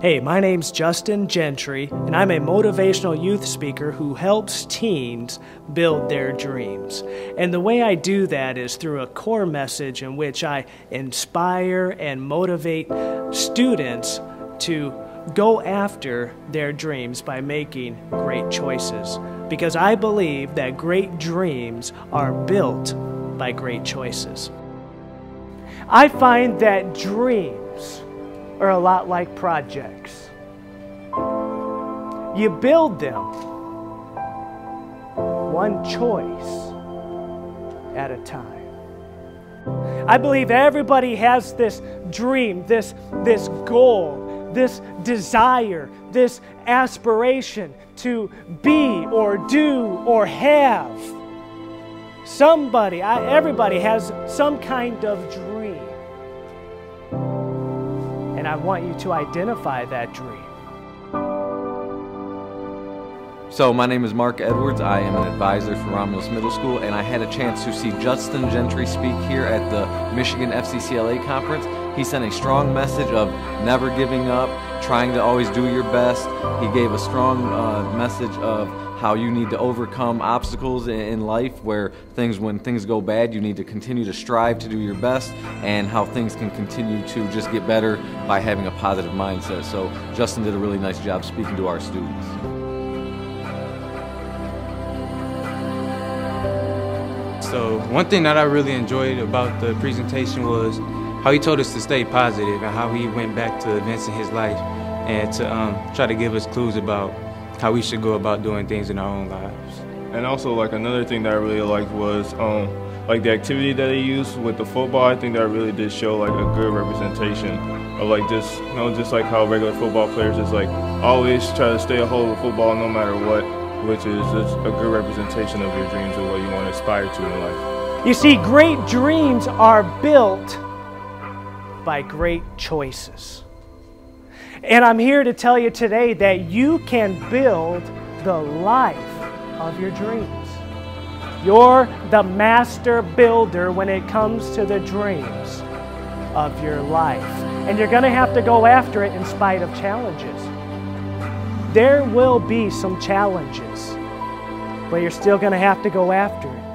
Hey, my name's Justin Gentry, and I'm a motivational youth speaker who helps teens build their dreams. And the way I do that is through a core message in which I inspire and motivate students to go after their dreams by making great choices. Because I believe that great dreams are built by great choices. I find that dreams are a lot like projects. You build them one choice at a time. I believe everybody has this dream, this, this goal, this desire, this aspiration to be or do or have. Somebody, I, everybody has some kind of dream. I want you to identify that dream. So, my name is Mark Edwards. I am an advisor for Romulus Middle School, and I had a chance to see Justin Gentry speak here at the Michigan FCCLA conference. He sent a strong message of never giving up, trying to always do your best. He gave a strong uh, message of how you need to overcome obstacles in life where things when things go bad you need to continue to strive to do your best and how things can continue to just get better by having a positive mindset. So justin did a really nice job speaking to our students. So one thing that I really enjoyed about the presentation was how he told us to stay positive and how he went back to events in his life and to um, try to give us clues about how we should go about doing things in our own lives. And also, like another thing that I really liked was um, like the activity that they used with the football. I think that really did show like a good representation of like just you know just like how regular football players just like always try to stay a hold of football no matter what which is just a good representation of your dreams and what you want to aspire to in life. You see, great dreams are built by great choices. And I'm here to tell you today that you can build the life of your dreams. You're the master builder when it comes to the dreams of your life. And you're going to have to go after it in spite of challenges. There will be some challenges, but you're still going to have to go after it.